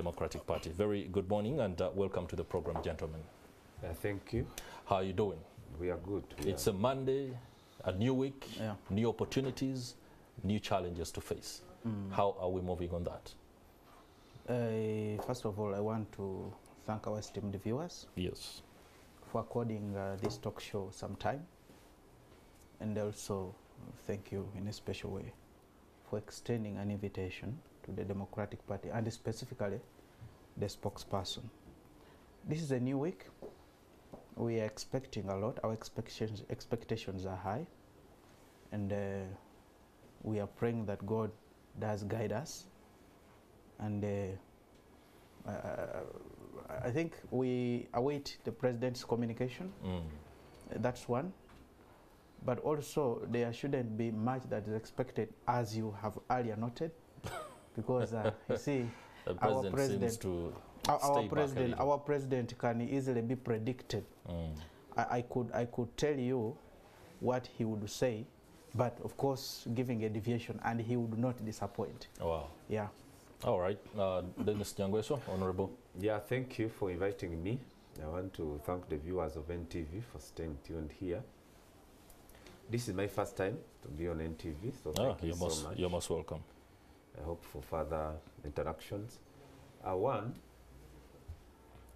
Democratic Party. Very good morning and uh, welcome to the program, gentlemen. Yeah, thank you. How are you doing? We are good. We It's are. a Monday, a new week, Yeah. new opportunities, new challenges to face. How are we moving on that? Uh, first of all, I want to thank our esteemed viewers Yes. for according uh, this talk show some time. And also, thank you in a special way for extending an invitation to the Democratic Party and specifically the spokesperson. This is a new week. We are expecting a lot. Our expectations, expectations are high. And uh, we are praying that God does guide us. And uh, uh, I think we await the president's communication. Mm. That's one. But also, there shouldn't be much that is expected, as you have earlier noted, because uh, you see, The president Our president, seems to our, stay our back a president, little. our president can easily be predicted. Mm. I, I could, I could tell you what he would say, but of course, giving a deviation, and he would not disappoint. Wow. Yeah. All right. Uh, Dennis Nyangweso, Honorable. Yeah, thank you for inviting me. I want to thank the viewers of NTV for staying tuned here. This is my first time to be on NTV, so Ah, thank you you're, so most, much. you're most welcome. I hope for further interactions. Uh, one,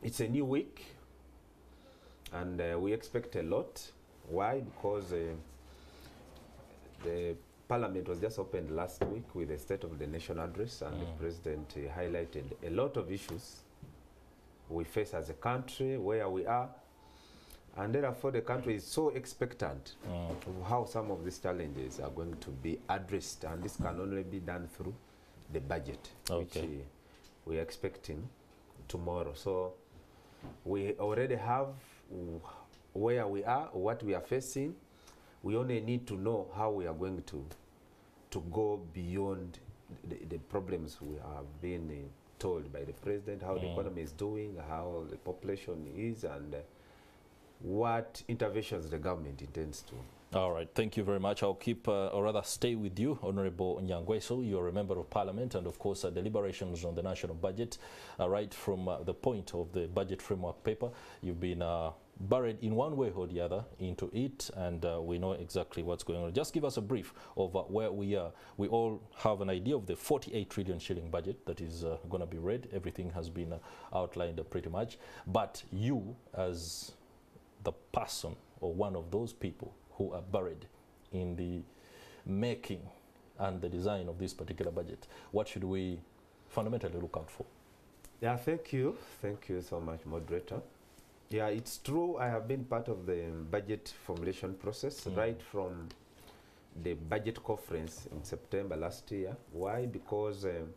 it's a new week, and uh, we expect a lot. Why? Because uh, the Parliament was just opened last week with the State of the Nation address, and the Mm. President uh, highlighted a lot of issues we face as a country, where we are, and therefore the country is so expectant Mm. of how some of these challenges are going to be addressed, and this can only be done through the budget, which Okay. which we are expecting tomorrow. So we already have where we are, what we are facing. We only need to know how we are going to to go beyond the, the problems we have been uh, told by the president, how mm. the economy is doing, how the population is, and uh, what interventions the government intends to All right, thank you very much. I'll keep, uh, or rather stay with you, Honorable Nyangweso. You're a member of parliament and, of course, uh, deliberations on the national budget. Uh, right from uh, the point of the budget framework paper, you've been uh, buried in one way or the other into it, and uh, we know exactly what's going on. Just give us a brief of uh, where we are. We all have an idea of the 48 trillion shilling budget that is uh, going to be read. Everything has been uh, outlined uh, pretty much. But you, as the person or one of those people who are buried in the making and the design of this particular budget, what should we fundamentally look out for? Yeah, thank you. Thank you so much, moderator. Yeah, it's true. I have been part of the budget formulation process Mm. right from the budget conference in September last year. Why? Because um,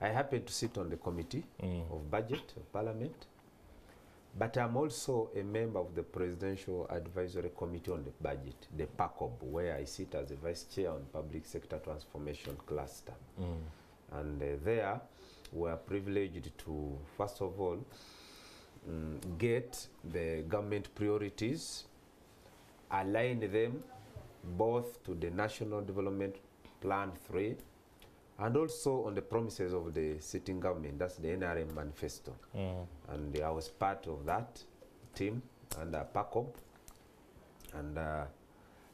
I happened to sit on the committee Mm. of budget of parliament, but I'm also a member of the Presidential Advisory Committee on the Budget, the PACOB, where I sit as a vice chair on Public Sector Transformation Cluster. Mm. And uh, there, we are privileged to, first of all, mm, get the government priorities, align them both to the National Development Plan 3 and also on the promises of the sitting government. That's the NRM manifesto. Mm. And I was part of that team under PACOB. And uh,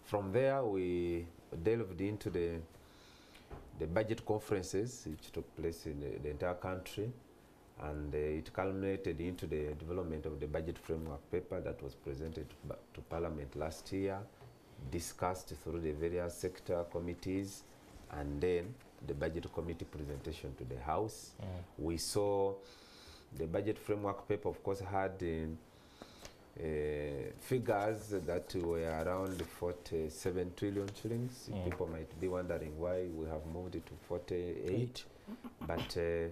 from there, we delved into the the budget conferences which took place in the, the entire country and uh, it culminated into the development of the budget framework paper that was presented to, to parliament last year discussed through the various sector committees and then the budget committee presentation to the house Mm. we saw the budget framework paper of course had um, uh, figures that were around 47 trillion shillings. Mm. People might be wondering why we have moved it to 48. But uh,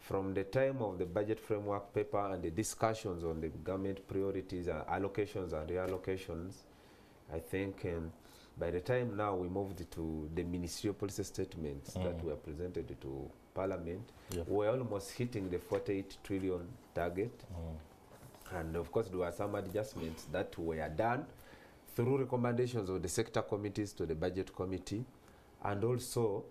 from the time of the budget framework paper and the discussions on the government priorities and allocations and reallocations, I think um, by the time now we moved to the ministerial policy statements that Mm. were presented to Parliament, Yeah. we're almost hitting the 48 trillion target. Mm. And of course, there were some adjustments that were done through recommendations of the sector committees to the budget committee. And also,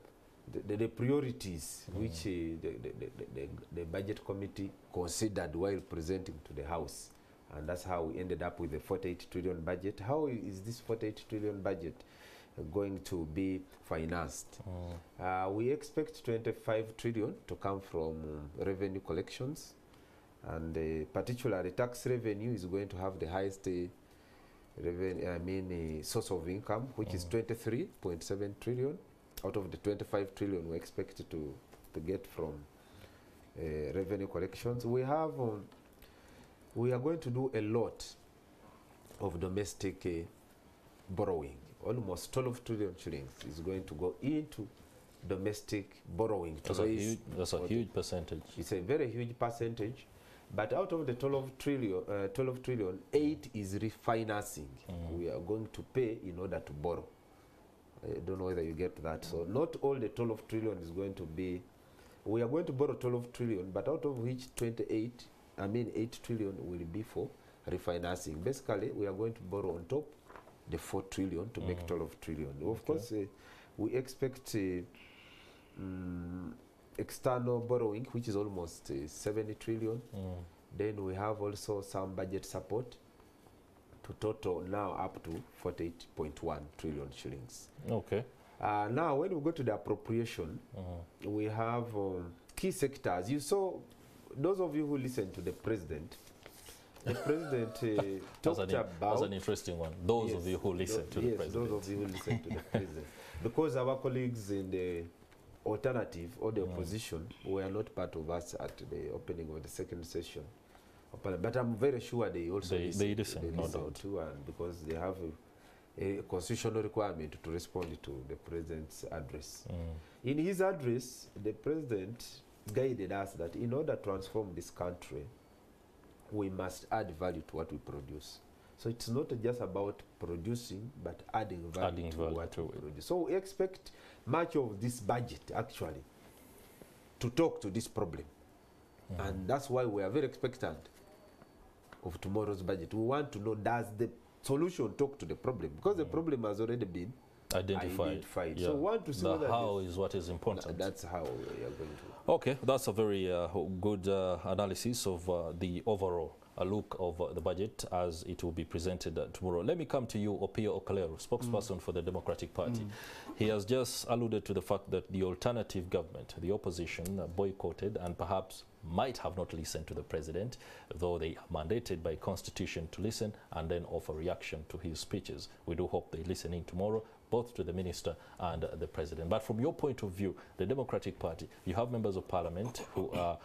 the, the, the priorities which uh, the, the, the, the budget committee considered while presenting to the House. And that's how we ended up with the 48 trillion budget. How is this 48 trillion budget going to be financed? Mm. Uh, we expect 25 trillion to come from revenue collections, and uh, particularly tax revenue is going to have the highest uh, revenue, I mean, uh, source of income, which is 23.7 trillion out of the 25 trillion we expect to to get from uh, revenue collections. We have, um, we are going to do a lot of domestic uh, borrowing. Almost 12 trillion shillings is going to go into domestic borrowing That's a huge, that's a huge percentage. it's a very huge percentage, but out of the 12 trillion, uh, 12 trillion, 8 is refinancing. Mm. We are going to pay in order to borrow. I don't know whether you get that. So not all the 12 trillion is going to be, we are going to borrow 12 trillion, but out of which 28, I mean 8 trillion will be for refinancing. Basically, we are going to borrow on top the 4 trillion to mm. make total 12 trillion. Of Okay. course, uh, we expect uh, mm, external borrowing, which is almost uh, 70 trillion. Mm. Then we have also some budget support to total now up to 48.1 trillion shillings. Okay. Uh, now, when we go to the appropriation, Mm. we have um, key sectors. You saw, those of you who listen to the president, the president uh, talked an, about. that's an interesting one. Those of you who listen to the president. those of you who listen to the president. Because our colleagues in the alternative or the Mm. opposition were not part of us at the opening of the second session. But I'm very sure they also They- listen, they listen, no listen doubt. too, and because they have a, a constitutional requirement to respond to the president's address. Mm. In his address, the president guided us that in order to transform this country, we must add value to what we produce. So it's not just about producing, but adding value Adding to value what to we it. produce. So we expect much of this budget actually to talk to this problem. Mm. And that's why we are very expectant of tomorrow's budget. We want to know does the solution talk to the problem? Because the Mm. problem has already been Identified. identified. Yeah. So want to see the how is what is important. that's how we are going to. Okay, that's a very uh, good uh, analysis of uh, the overall look of uh, the budget as it will be presented uh, tomorrow. Let me come to you, Opio Okalero, spokesperson for the Democratic Party. He has just alluded to the fact that the alternative government, the opposition, uh, boycotted and perhaps might have not listened to the president, though they are mandated by constitution to listen and then offer reaction to his speeches. We do hope they listen in tomorrow, both to the minister and the president. But from your point of view, the Democratic Party, you have members of parliament who are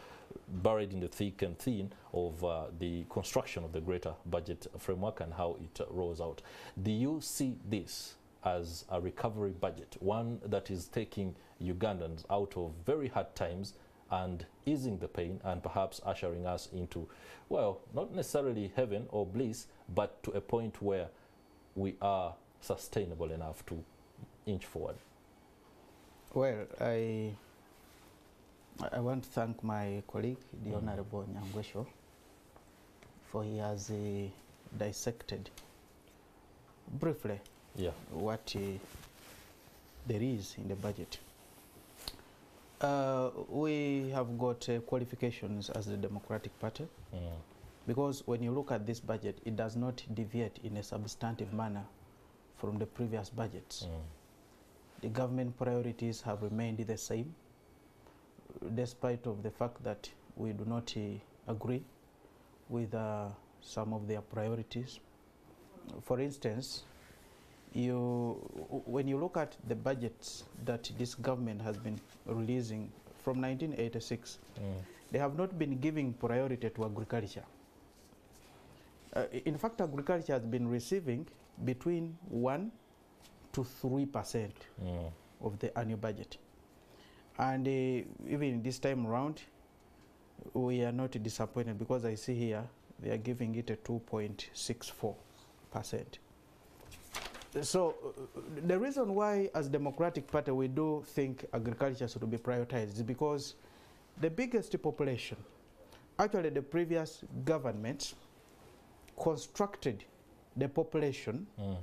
buried in the thick and thin of uh, the construction of the greater budget framework and how it uh, rolls out. Do you see this as a recovery budget, one that is taking Ugandans out of very hard times and easing the pain and perhaps ushering us into, well, not necessarily heaven or bliss, but to a point where we are sustainable enough to inch forward? Well, I I want to thank my colleague, the Mm. Honorable Nyangweso, for he has uh, dissected briefly Yeah. what uh, there is in the budget. Uh, we have got uh, qualifications as the Democratic Party Mm. because when you look at this budget, it does not deviate in a substantive manner from the previous budgets. Mm. The government priorities have remained the same, despite of the fact that we do not uh, agree with uh, some of their priorities. For instance, you, when you look at the budgets that this government has been releasing from 1986, Mm. they have not been giving priority to agriculture. Uh, in fact, agriculture has been receiving between 1 to 3 percent Mm. of the annual budget. And uh, even this time around, we are not disappointed because I see here they are giving it a 2.64 percent. So uh, the reason why, as Democratic Party, we do think agriculture should be prioritized is because the biggest population, actually the previous government constructed the population Mm.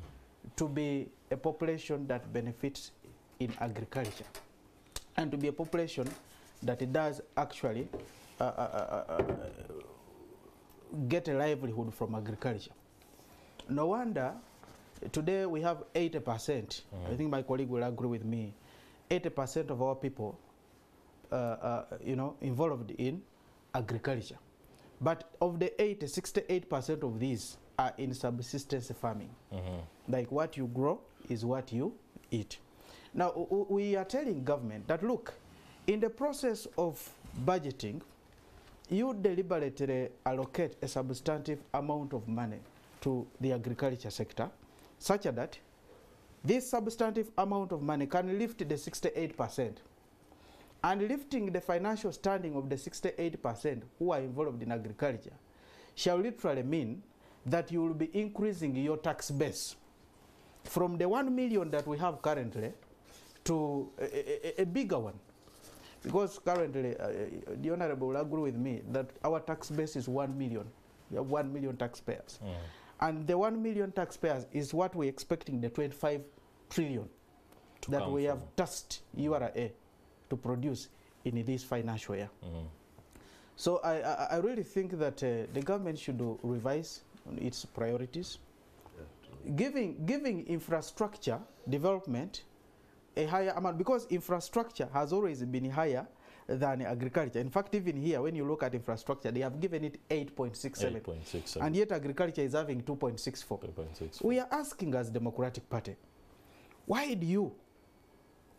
to be a population that benefits in agriculture. and to be a population that it does actually uh, uh, uh, uh, get a livelihood from agriculture. No wonder today we have 80%, I think my colleague will agree with me, 80% of our people, uh, uh, you know, involved in agriculture. But of the 80, 68% of these are in subsistence farming. Like what you grow is what you eat. Now, we are telling government that look, in the process of budgeting, you deliberately allocate a substantive amount of money to the agriculture sector, such that this substantive amount of money can lift the 68%. And lifting the financial standing of the 68% who are involved in agriculture shall literally mean that you will be increasing your tax base from the 1 million that we have currently to a, a- a, bigger one. Because currently, uh, the Honorable will agree with me that our tax base is 1 million. We have 1 million taxpayers. And the 1 million taxpayers is what we're expecting the 25 trillion To that we have tasked URA to produce in this financial year. Mhm. So I, I, I really think that uh, the government should do revise its priorities, giving, giving infrastructure development a higher amount because infrastructure has always been higher than agriculture. In fact, even here, when you look at infrastructure, they have given it 8.67, 8.67. and yet agriculture is having 2.64. 8.64. We are asking as Democratic Party, why do you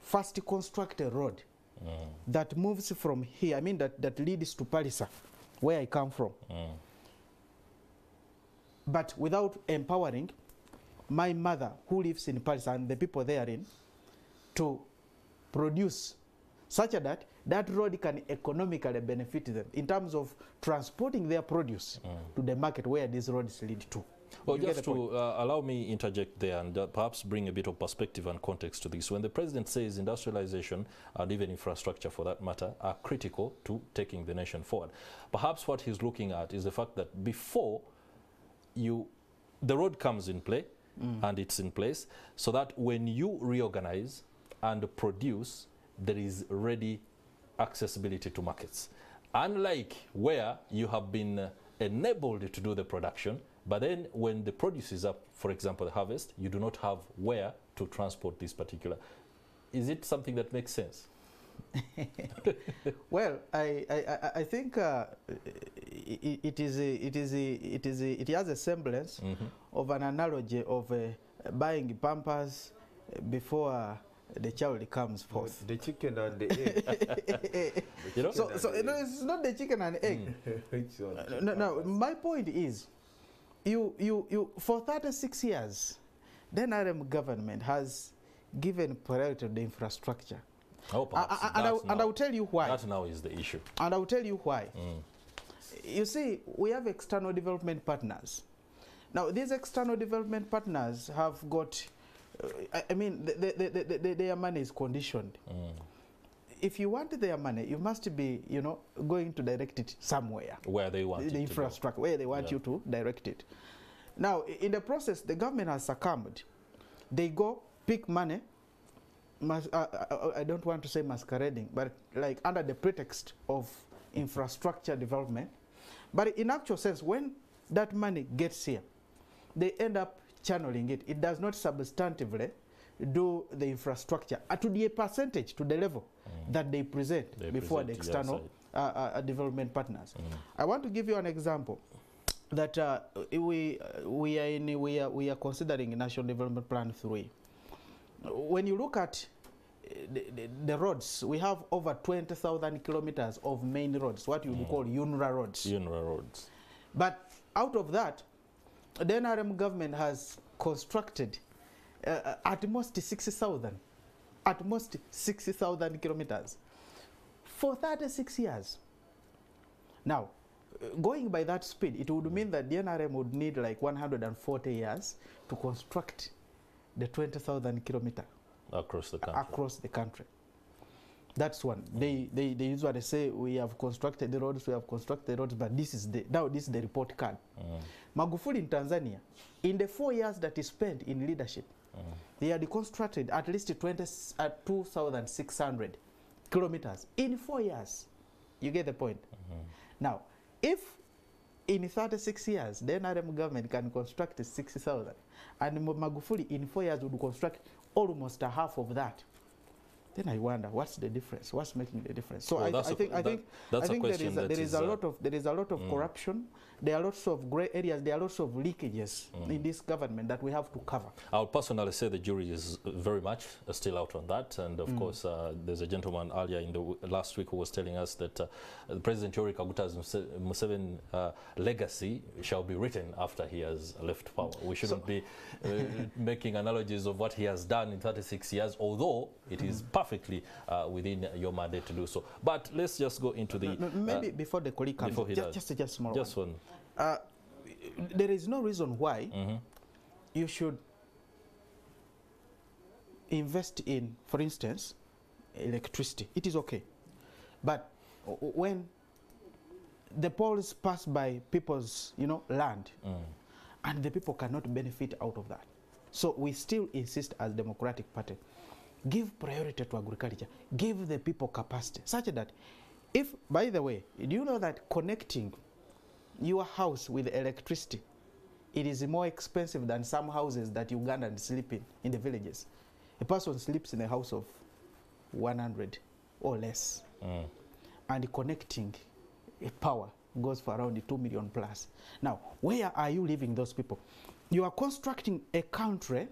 first construct a road Mm, that moves from here, I mean that, that leads to Pallisa, where I come from, mm. but without empowering my mother who lives in Pallisa and the people therein to produce such a that that road can economically benefit them in terms of transporting their produce to the market where these roads lead to. Well, You just to uh, allow me interject there and uh, perhaps bring a bit of perspective and context to this. When the president says industrialization and even infrastructure, for that matter, are critical to taking the nation forward, perhaps what he's looking at is the fact that before you, the road comes in play and it's in place, so that when you reorganize and produce, there is ready accessibility to markets. Unlike where you have been uh, enabled to do the production, but then when the produce is up, for example, the harvest, you do not have where to transport this particular. Is it something that makes sense? Well, I, I, I- think uh, it, it is a, it is a, it is a, it has a semblance Mhm. of an analogy of uh, buying pampers uh, before uh, the child comes forth. The chicken and the egg. You know? so, so no, it's not the chicken and egg. Which? Uh, No, no, my point is, you, you, you, for 36 years, the NRM government has given priority to the infrastructure. Oh, A- perhaps a- and, I, that and I will tell you why. That now is the issue. And I will tell you why. Mm. You see, we have external development partners. Now, these external development partners have got, I, I mean, the, the, the, the, the, their money is conditioned. Mm. If you want their money, you must be, you know, going to direct it somewhere. Where they want the infrastructure, where they want Yeah. you to direct it. Now, in the process, the government has succumbed. They go pick money. Mas- uh, uh, I don't want to say masquerading, but like under the pretext of infrastructure development. But in actual sense, when that money gets here, they end up channeling it. It does not substantively do the infrastructure uh, to the percentage, to the level that they present They before the present your external uh, uh, development partners. Mm. I want to give you an example that uh, we uh, we are in we are we are considering National Development Plan three. When you look at uh, the, the, the roads, we have over 20,000 kilometers of main roads, what you would call UNRA roads. Unra roads. But out of that, the NRM government has constructed uh, at most 60,000, at most 60,000 kilometers for 36 years. Now, going by that speed, it would mean that the NRM would need like 140 years to construct the 20,000 kilometer across the country. across the country. That's one. They, they, they usually say we have constructed the roads, we have constructed the roads, but this is the now this is the report card. Mm. Magufuli in Tanzania, in the four years that he spent in leadership, Mm. they had constructed at least 20, uh, 2,600 kilometers in four years. You get the point? Mm -hmm. Now, if in 36 years, the NRM government can construct 60,000, and Magufuli in four years would construct almost a half of that, then I wonder what's the difference? What's making the difference? So Well, I, I a- think I think that's I a think there is a, there is a uh, lot of there is a lot of mm. corruption. There are lots of grey areas. There are lots of leakages Mm. in this government that we have to cover. I would personally say the jury is very much uh, still out on that. And of Mm. course, uh, there's a gentleman earlier in the w- last week who was telling us that uh, President Yoweri Kaguta's Muse- Museveni uh, legacy shall be written after he has left power. We shouldn't be uh, making analogies of what he has done in 36 years, although it is perfectly uh, within your mandate to do so. But let's just go into the No, no, maybe before the colleague comes, before he just, does. just just small just one. one. Uh, there is no reason why Mhm. you should invest in, for instance, electricity. It is okay. But when the poles pass by people's, you know, land, Mm. and the people cannot benefit out of that. So we still insist as Democratic Party, give priority to agriculture, give the people capacity, such that if, by the way, do you know that connecting your house with electricity, it is more expensive than some houses that Ugandans sleep in, in the villages. A person sleeps in a house of 100 or less Mm. and connecting a power goes for around 2 million plus. Now, where are you leaving those people? You are constructing a country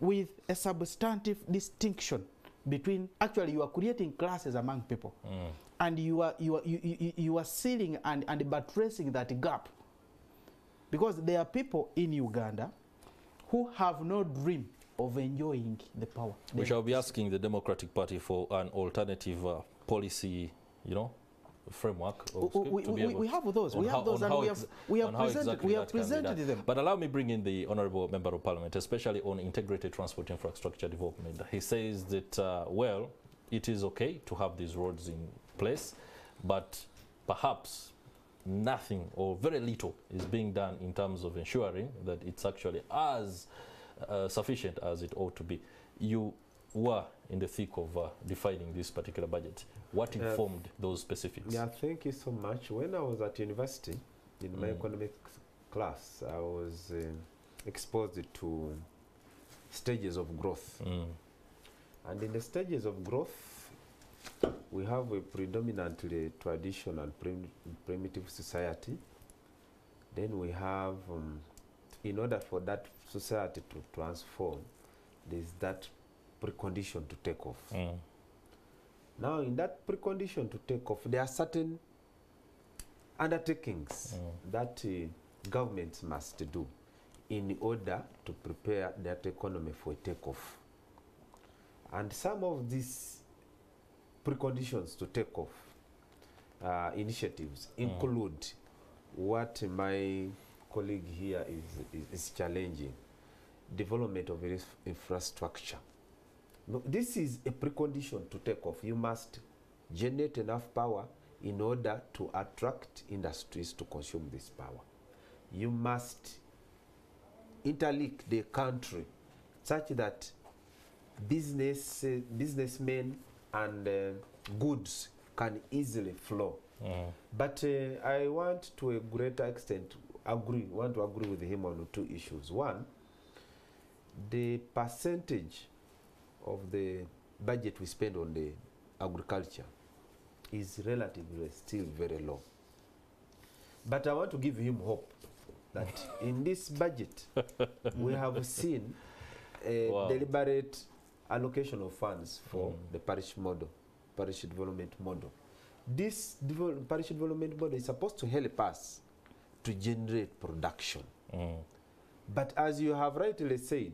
with a substantive distinction between, actually, you are creating classes among people. Mm. And you are, you are, you, you, you are sealing and, and buttressing that gap. Because there are people in Uganda who have no dream of enjoying the power. We shall be asking the Democratic Party for an alternative uh, policy, you know, framework. or we, we, we, have those. We have those, and we have, we have presented, exactly we have that can be done. presented them. But allow me bring in the honourable member of parliament, especially on integrated transport infrastructure development. He says that, uh, well, it is okay to have these roads in place, but perhaps nothing or very little is being done in terms of ensuring that it's actually as uh, sufficient as it ought to be. You were in the thick of uh, defining this particular budget. What Uh, informed those specifics? Yeah, thank you so much. When I was at university, in my Mm. economics class, I was um exposed to stages of growth. Mm. And in the stages of growth, we have a predominantly traditional and prim- primitive society. Then we have, um, in order for that society to transform, there's that precondition to take off. Mm. Now, in that precondition to take off, there are certain undertakings Mm. that uh, governments must do in order to prepare that economy for takeoff. And some of these preconditions to take off uh, initiatives Mm. include what my colleague here is, is, is challenging development of infrastructure. No, this is a precondition to take off. You must generate enough power in order to attract industries to consume this power. You must interlink the country such that business, uh, businessmen and uh, goods can easily flow. Mm. But uh, I want to a greater extent agree, want to agree with him on two issues. One, the percentage of the budget we spend on the agriculture is relatively still very low. But I want to give him hope that in this budget we have seen a Wow. deliberate allocation of funds for Mm. the parish model, parish development model. This devel- parish development model is supposed to help us to generate production. Mm. But as you have rightly said,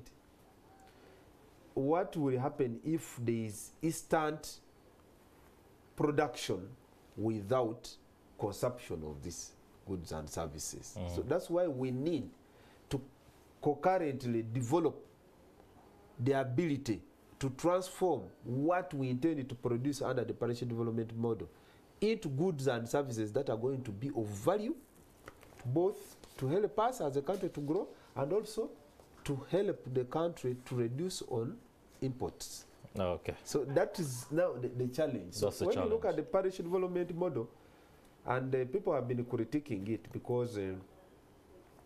what will happen if there is instant production without consumption of these goods and services? So Mm. that's why we need to concurrently develop the ability to transform what we intend to produce under the parish development model into goods and services that are going to be of value both to help us as a country to grow and also to help the country to reduce on imports. Okay. So that is now the, the challenge. So That's when when you look at the parish development model, and uh, people have been critiquing it because uh,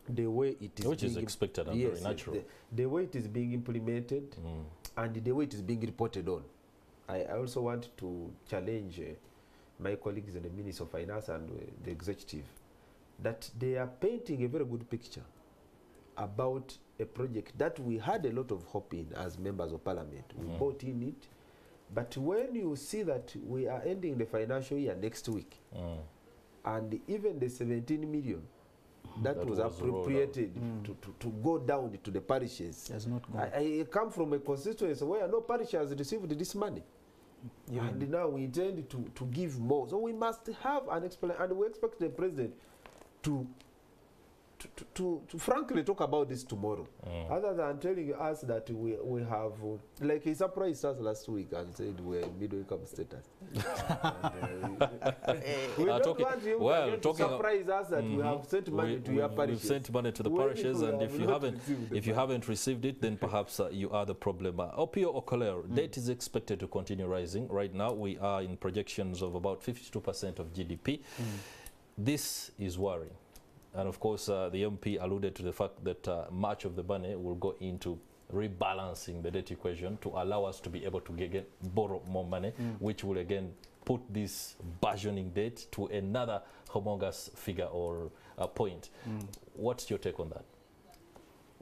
the way it is Which is expected and yes, very natural. The, the way it is being implemented Mm. and the way it is being reported on. I, I also want to challenge uh, my colleagues in the minister of Finance and uh, the executive that they are painting a very good picture about a project that we had a lot of hope in as members of parliament. We Mhm. bought in it. But when you see that we are ending the financial year next week, Mm. and even the 17 million that, That was, was appropriated Mm. to, to, to go down to the parishes. Has not gone. I, I come from a constituency where no parish has received this money. Even- And now we intend to, to give more. So we must have an explanation, and we expect the president to, to, to, frankly talk about this tomorrow. Mm. Other than telling us that we, we have, uh, like he surprised us last week and said we're middle income status. and, uh, we Uh, don't talking- want him well, to surprise us that we Mhm. have sent money We- to we- your We've sent money to the When parishes, and if you haven't, if you haven't received it, then perhaps uh, you are the problem. Uh, Opio Okolero, debt is expected to continue rising. Right now, we are in projections of about 52% of GDP. This is worrying. And of course, uh, the MP alluded to the fact that uh, much of the money will go into rebalancing the debt equation to allow us to be able to again borrow more money, which will again put this burgeoning debt to another humongous figure or uh, point. What's your take on that?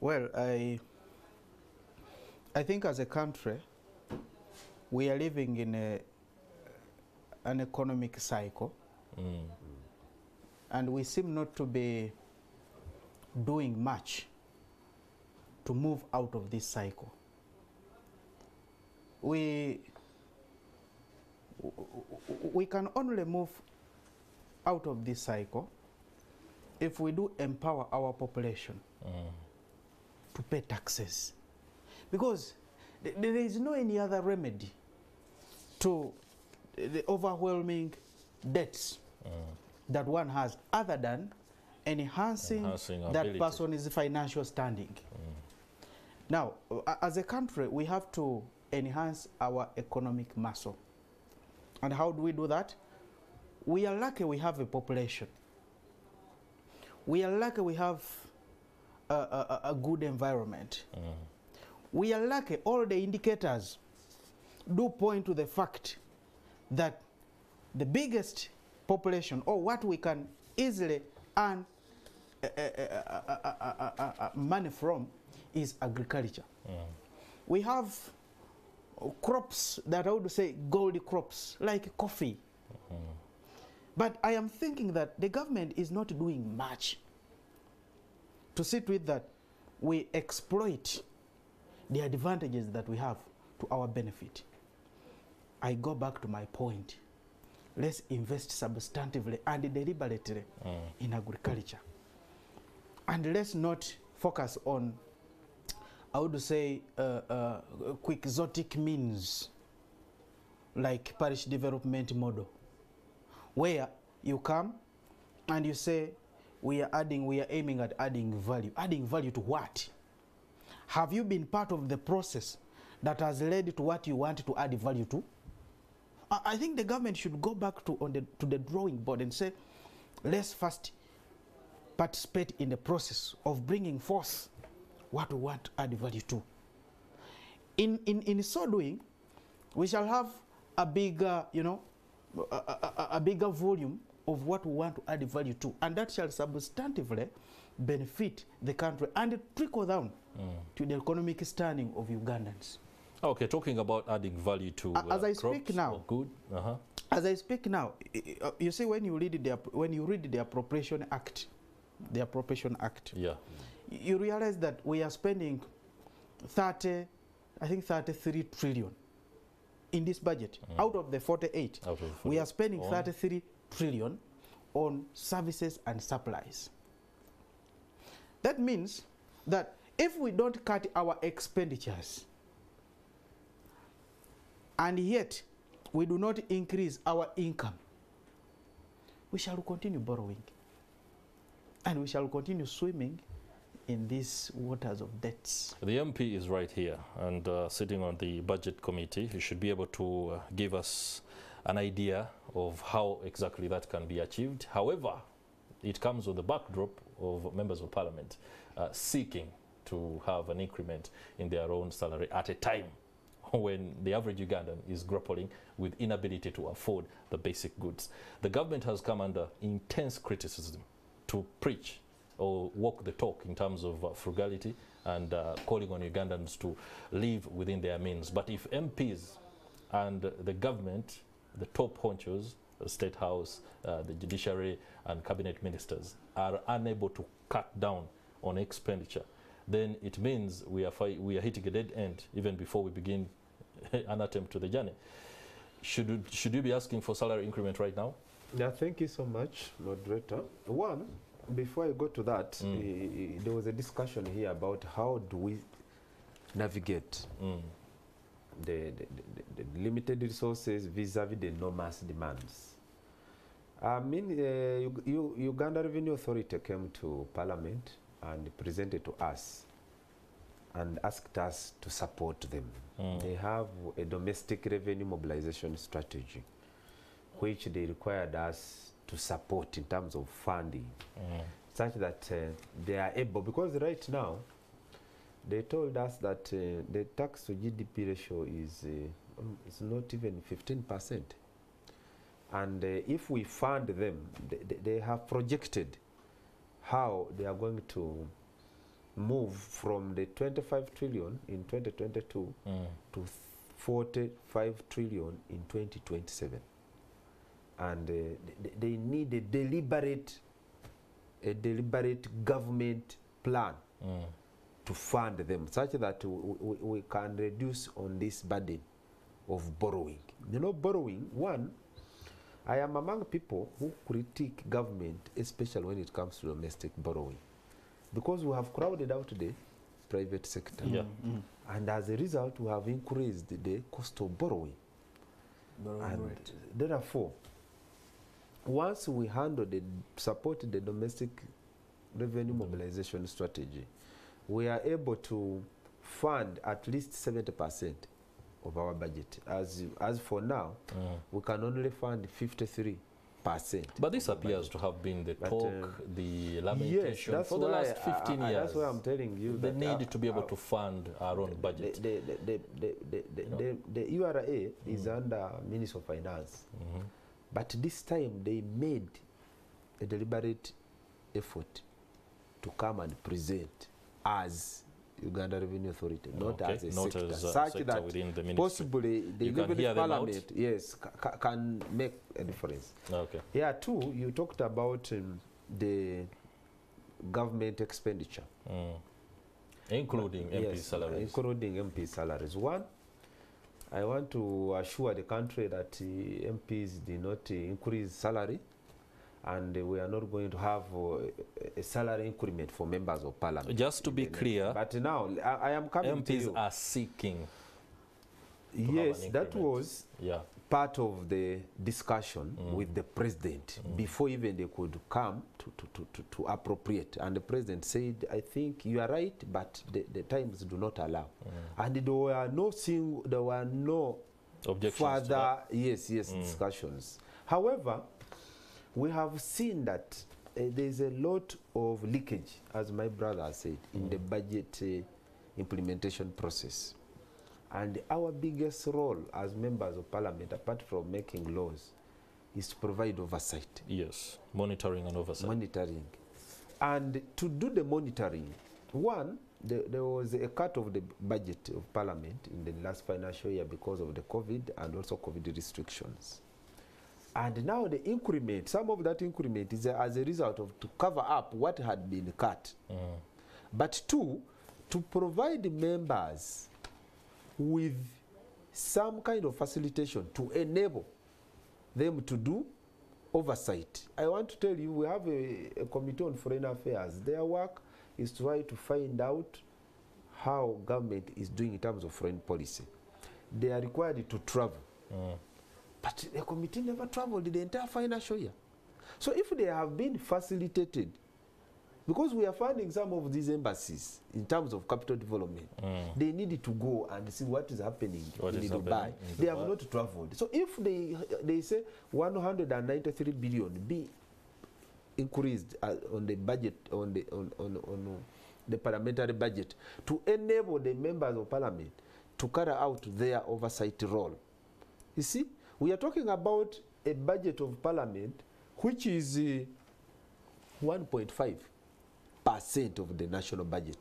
Well, I I think as a country, we are living in a an economic cycle, Mm. And we seem not to be doing much to move out of this cycle. We we can only move out of this cycle if we do empower our population Mm. to pay taxes because th- there is no any other remedy to the overwhelming debts Mm. That one has other than enhancing, Enhancing that ability. person's financial standing. Now, as a country, we have to enhance our economic muscle. And how do we do that? We are lucky we have a population. We are lucky we have a, a, a- a good environment. Mm. We are lucky all the indicators do point to the fact that the biggest population or what we can easily earn uh, uh, money from is agriculture. We have crops that I would say gold crops, like coffee. Mm. But I am thinking that the government is not doing much to see to it that we exploit the advantages that we have to our benefit. I go back to my point. Let's invest substantively and deliberately Mm. in agriculture. And let's not focus on, I would say, uh, uh, quixotic means like parish development model, where you come and you say, we are adding, we are aiming at adding value. Adding value to what? Have you been part of the process that has led to what you want to add value to? I I think the government should go back to, on the, to the drawing board and say, let's first participate in the process of bringing forth what we want to add value to. In, in, in so doing, we shall have a bigger, you know, a, a, a- a bigger volume of what we want to add value to, and that shall substantively benefit the country and trickle down mm. to the economic standing of Ugandans. Okay, talking about adding value to A- as I speak now- good. Uh-huh. As I speak now, uh, you see when you read the when you read the Appropriation Act, the Appropriation Act, Yeah. you realize that we are spending 30, I think 33 trillion in this budget. Out of the 48, Out of we are spending on- 33 trillion on services and supplies. That means that if we don't cut our expenditures and yet we do not increase our income, we shall continue borrowing and we shall continue swimming in these waters of debts? The MP is right here and uh, sitting on the budget committee. He should be able to uh, give us an idea of how exactly that can be achieved. However, it comes with the backdrop of members of parliament uh, seeking to have an increment in their own salary at a time when the average Ugandan is grappling with inability to afford the basic goods. The government has come under intense criticism to preach or walk the talk in terms of uh, frugality and uh, calling on Ugandans to live within their means. But if MPs and the government, the top honchos, the State House, uh, the judiciary, and cabinet ministers are unable to cut down on expenditure, then it means we are, we are hitting a dead end even before we begin an attempt to the journey. Should, should you be asking for salary increment right now? Yeah, thank you so much, moderator. One, before I go to that, Mm. eh, there was a discussion here about how do we navigate Mm. the, the, the, the limited resources vis-a-vis -vis the enormous demands. I mean, uh, U U- Uganda Revenue Authority came to Parliament and presented to us and asked us to support them. Mm. They have a domestic revenue mobilization strategy, which they required us to support in terms of funding, Mm. such that uh, they are able, because right now, they told us that uh, the tax to GDP ratio is, uh, is not even 15%. And uh, if we fund them, they- they have projected how they are going to move from the 25 trillion in 2022 Mm. to 45 trillion in 2027 and uh, th- they need a deliberate a deliberate government plan Mm. to fund them such that we, we, we can reduce on this burden of borrowing you know borrowing one i am among people who critique government especially when it comes to domestic borrowing because we have crowded out the private sector Yeah. Mm, and as a result we have increased the cost of borrowing mm. Borrowing and rate. therefore once we handle the support the domestic revenue mobilization strategy we are able to fund at least 70 percent of our budget as as for now Mm. we can only fund 53 percent But this appears to have been the But, talk, uh, the lamentation yes, for the last 15 I- I, years. that's why i'm telling you the that need I, to be able I, to fund our own budget. the, the, the, the, the, the, You know? the, the URA mm. is Mm. under Ministry of Finance. Mm -hmm. But this time they made a deliberate effort to come and present as Uganda Revenue Authority, not Okay, as a not sector, as a such sector that within the ministry. possibly the You out? Parliament, yes, ca- ca- can make a difference. Okay. Yeah, too, you talked about um, the government expenditure. Mm. Including MP Yes, salaries. Including MP salaries. One, I want to assure the country that uh, MPs did not uh, increase salary and we are not going to have uh, a salary increment for members of parliament. Just to be clear, But now, I, I am coming to MPs you. are seeking. yes, that was Yeah. part of the discussion Mm. with the president Mm. before even they could come to, to, to, to, to appropriate. And the president said, I think you are right, but the, the times do not allow. Mm. And there were no single, there were no Objections further, yes, yes, Mm. discussions. However, we have seen that uh, there is a lot of leakage, as my brother has said, in the Mm. budget uh, implementation process. And our biggest role as members of parliament, apart from making laws, is to provide oversight, Yes. Monitoring and oversight. monitoring. And to do the monitoring, one, there, there was a cut of the budget of parliament in the last financial year because of the COVID and also COVID restrictions. And now the increment, some of that increment is as a result of to cover up what had been cut. Mm. But two, to provide members with some kind of facilitation to enable them to do oversight. I want to tell you, we have a, a committee on foreign affairs. Their work is to try to find out how government is doing in terms of foreign policy. They are required to travel. Mm. But the committee never traveled. The entire financial year. So if they have been facilitated because we are finding some of these embassies in terms of capital development mm. they need to go and see what is happening What in is dubai. happening in they have not traveled. So if they they say 193 billion be increased uh, on the budget on the on, on, on the parliamentary budget to enable the members of parliament to carry out their oversight role. You see we are talking about a budget of parliament which is uh, 1.5 percent of the national budget.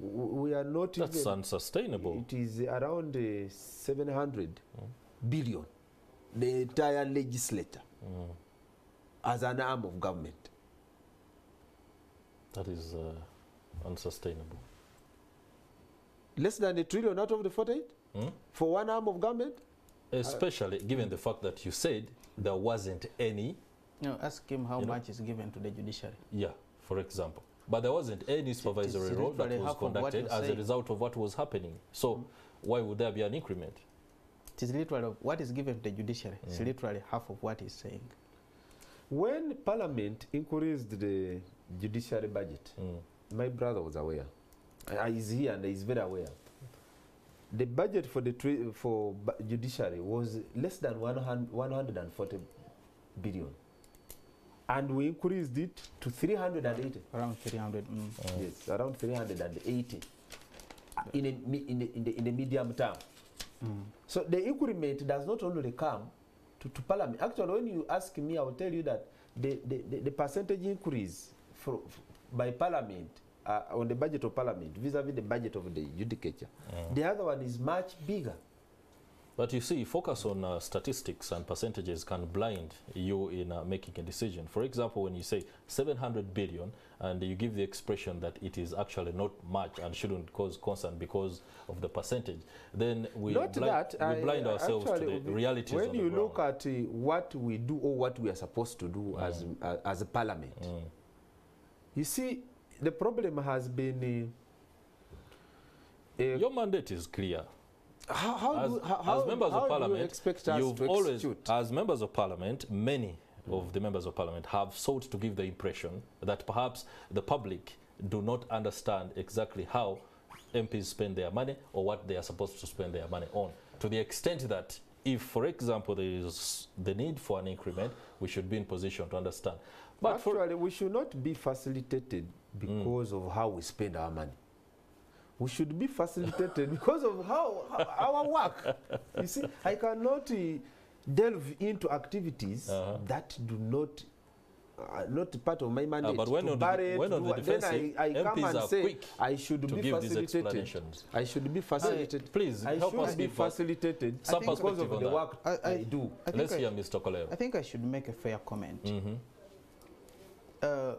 W- we are not That's even unsustainable. it is around uh, 700 billion. The entire legislature as an arm of government. That is uh, unsustainable. less than a trillion out of the 48 Hmm? for one arm of government Especially given the fact that you said there wasn't any, No, ask him how You know? much is given to the judiciary. yeah, for example. But there wasn't any supervisory role that was half of what conducted you're as a result of what was happening. So why would there be an increment? It is literally of what is given to the judiciary. It's literally half of what he's saying. when parliament increased the judiciary budget Mm. my brother was aware uh, he's here and he's very aware the budget for the tri- for judiciary was less than 100, 140 billion and we increased it to 380 Around 300. Mm. yes around 380 uh, in a, in, the, in, the, in the medium term Mm. so the increment does not only come to, to parliament actually when you ask me i will tell you that the, the, the, the percentage increase for, by parliament uh, on the budget of parliament vis-a-vis the budget of the judicature the other one is much bigger. But you see, focus on uh, statistics and percentages can blind you in uh, making a decision. For example, when you say 700 billion and you give the expression that it is actually not much and shouldn't cause concern because of the percentage, then we, not blind, that we blind I ourselves to the realities when you look at uh, what we do or what we are supposed to do as, uh, as a parliament. Mm. you see the problem has been uh, uh, Your mandate is clear. how, how, as, do, how, as members how of parliament, you expect us you've to always, as members of parliament, many of the members of parliament have sought to give the impression that perhaps the public do not understand exactly how MPs spend their money or what they are supposed to spend their money on. To the extent that if, for example, there is the need for an increment, we should be in position to understand. But for, Actually, we should not be facilitated because of how we spend our money. We should be facilitated because of how, how our work. You see, I cannot uh, delve into activities Uh-huh. that do not. Uh, not part of my mandate. but when to on the- when on the what- then I, I come and are say quick I should to be give these facilitated. explanations. I should be facilitated. please I help us be facilitated some because perspective of on the that. work I- I, I- do. I Let's I, hear Mr. Kolero. I think I should make a fair comment. hmm Uh,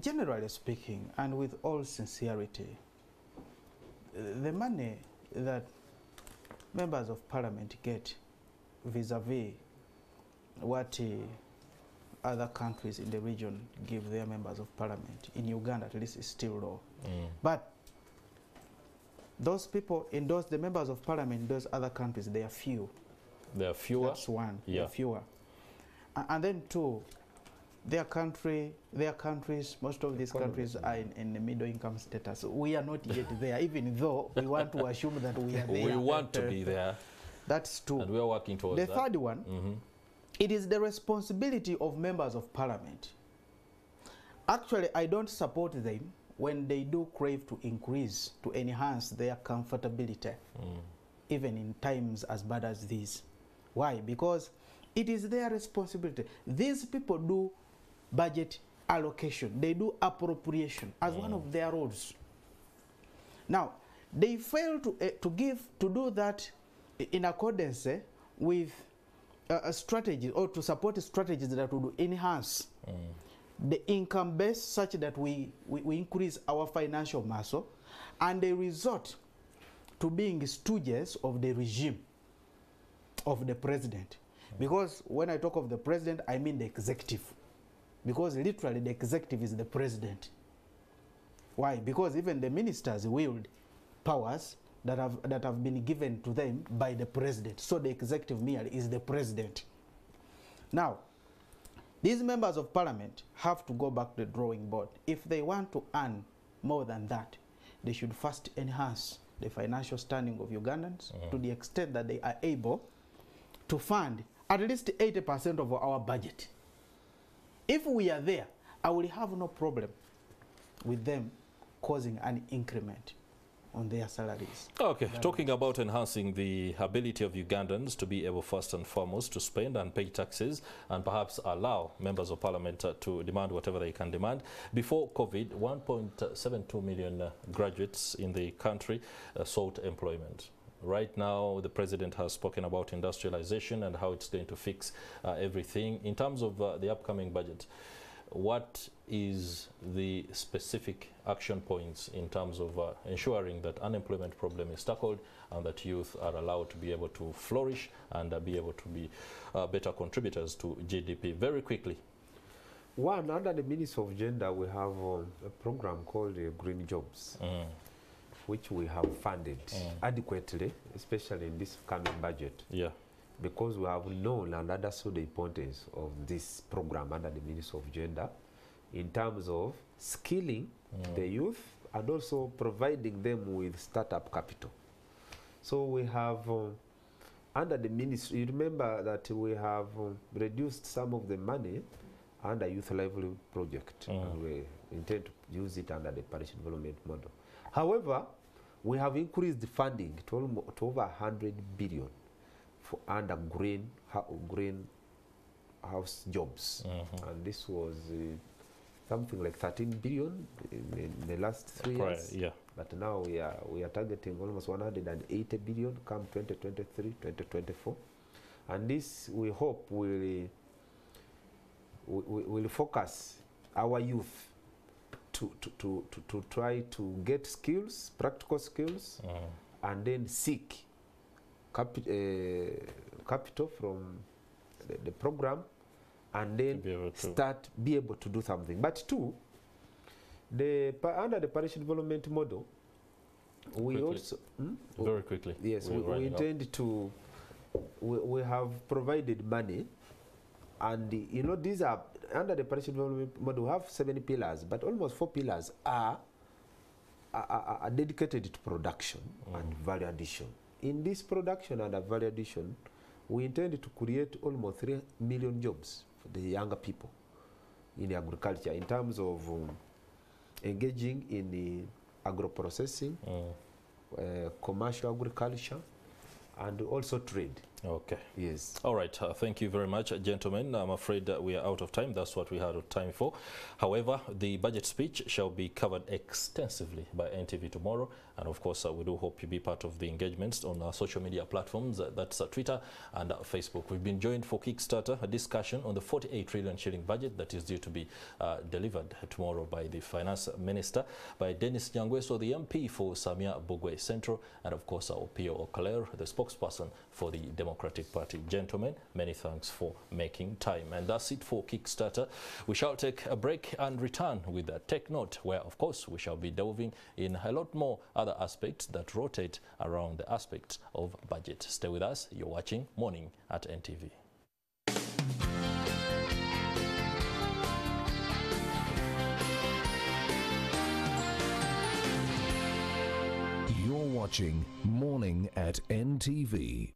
generally speaking, and with all sincerity, the money that members of parliament get vis-a-vis what uh, other countries in the region give their members of parliament, in Uganda at least, is still low. Mm. But those people in those, the members of parliament in those other countries, they are few. They are fewer. That's one. Yeah. Yeah. Fewer. A- And then two, their country, their countries, most of these countries are in, in the middle income status. We are not yet there, even though we want to assume that we are there. We want to be there, That's true. and we are working towards that. The third one, Mhm. it is the responsibility of members of parliament. Actually, I don't support them when they do crave to increase, to enhance their comfortability Mm. even in times as bad as these. Why? Because it is their responsibility. These people do budget allocation, they do appropriation as one of their roles. Now, they fail to, uh, to give, to do that in accordance eh, with uh, a strategy or to support strategies that would enhance the income base such that we, we, we increase our financial muscle and they resort to being stooges of the regime of the president. Because when I talk of the president, I mean the executive. Because literally, the executive is the president. Why? Because even the ministers wield powers that have, that have been given to them by the president. So the executive merely is the president. Now, These members of parliament have to go back to the drawing board. If they want to earn more than that, they should first enhance the financial standing of Ugandans to mm-hmm. the extent that they are able to fund at least 80% of our budget. If we are there, I will have no problem with them causing an increment on their salaries. Okay, talking about enhancing the ability of Ugandans to be able first and foremost to spend and pay taxes and perhaps allow members of parliament uh, to demand whatever they can demand. Before COVID, 1.72 million uh, graduates in the country uh, sought employment. Right now, the president has spoken about industrialization and how it's going to fix uh, everything. In terms of uh, the upcoming budget, what is the specific action points in terms of uh, ensuring that unemployment problem is tackled and that youth are allowed to be able to flourish and uh, be able to be uh, better contributors to GDP? Very quickly. One, under the Ministry of Gender, we have um, a program called uh, Green Jobs, Mm. Which we have funded Mm. adequately, especially in this coming budget, Yeah. because we have known and understood the importance of this program under the Ministry of Gender in terms of skilling Mm. the youth and also providing them with startup capital. So we have, um, under the ministry, you remember that we have um, reduced some of the money under Youth Livelihood Project, Mm. and we intend to use it under the parish development model. However, we have increased funding to, almost, to over 100 billion for under green, green house jobs Mm -hmm. and this was uh, something like 13 billion in, in the last three Prior- years. yeah. But now we are we are targeting almost 180 billion come 2023, 2024, and this we hope will uh, we will focus our youth to to, to, to to try to get skills, practical skills, Mm. and then seek capi- uh, capital from the, the program and then be start be able to do something but two the under the parish development model we Quickly. also Hmm? Very quickly. yes We're we, we intend intend to we, we have provided money and you know these are under the parish development model we have seven pillars but almost four pillars are are, are, are dedicated to production mm. and value addition in this production and value addition we intend to create almost 3 million jobs for the younger people in agriculture in terms of um, engaging in the agro-processing, Mm. uh, commercial agriculture, and also trade. Okay. Yes. All right, uh, thank you very much, gentlemen. I'm afraid that we are out of time. That's what we had time for. However, the budget speech shall be covered extensively by NTV tomorrow. And of course, uh, we do hope you be part of the engagements on our social media platforms. Uh, that's uh, Twitter and uh, Facebook. We've been joined for Kickstarter, a discussion on the 48 trillion shilling budget that is due to be uh, delivered tomorrow by the Finance Minister, by Dennis Nyangweso, the MP for Samia Bugwe Central, and of course, our Opio Okoler, the spokesperson for the Democratic Party. Gentlemen, many thanks for making time. And that's it for Kickstarter. We shall take a break and return with a tech note, where, of course, we shall be delving in a lot more other aspects that rotate around the aspects of budget. Stay with us. You're watching Morning at NTV. You're watching Morning at NTV.